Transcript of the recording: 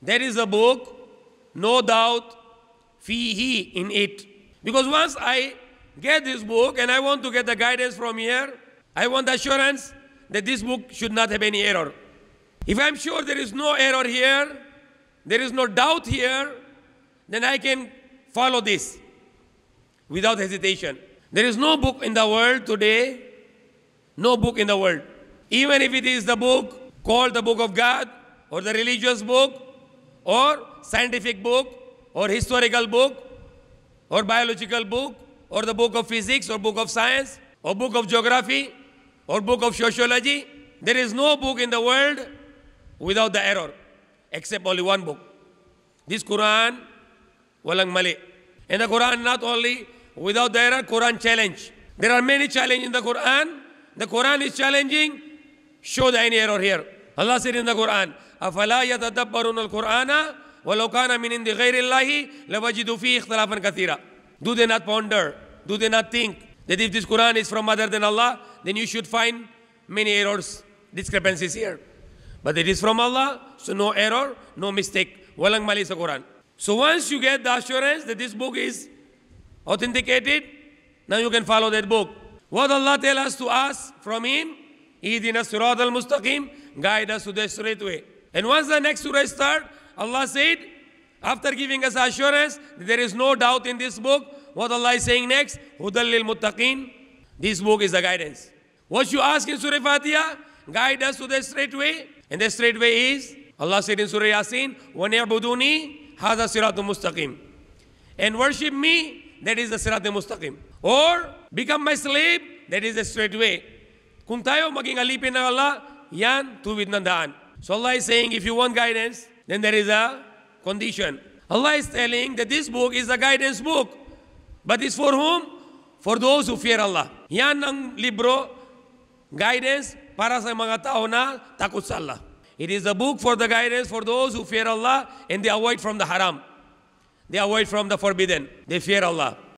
there is a book, no doubt, fee fihi in it. Because once I get this book and I want to get the guidance from here, I want assurance that this book should not have any error. If I'm sure there is no error here, there is no doubt here, then I can follow this without hesitation. There is no book in the world today, no book in the world. Even if it is the book called the book of God, or the religious book, or scientific book, or historical book, or biological book, or the book of physics, or book of science, or book of geography, or book of sociology. There is no book in the world without the error, except only one book. This Quran, walang mali. And the Quran not only without the error, Quran challenge. There are many challenges in the Quran. The Quran is challenging. Show the any error here. Allah said in the Quran, अफला यदबरुल्कुराना वलोकाना मिनिंद लवजिदू fee इख्तलाफन Katira Do they not ponder? Do they not think that if this Quran is from other than Allah, then you should find many errors, discrepancies here. But it is from Allah, so no error, no mistake. Walang mali sa Quran. So once you get the assurance that this book is authenticated, now you can follow that book. What Allah tells us to ask from Him, Ihdina Sirat al-Mustaqim, guide us to the straight way. And once the next surah start, Allah said, after giving us assurance that there is no doubt in this book, what Allah is saying next, Hudal lil Muttaqin, this book is the guidance. What you ask in Surah Fatiha, guide us to the straight way. And the straight way is, Allah said in Surah Yasin, وَنِعْبُدُونِي هَذَا صِرَاطٌ مُسْتَقِيمٌ And worship me, that is the Sirat Mustaqim. Or become my slave, that is the straight way. Kung tayo maging alipin ng Allah, yan, tuwid ng daan. So Allah is saying, if you want guidance, then there is a condition. Allah is telling that this book is a guidance book. But it's for whom? For those who fear Allah. Yan ang libro, guidance para sa mga tao na takot sa Allah. It is a book for the guidance for those who fear Allah and they avoid from the haram. They avoid from the forbidden. They fear Allah.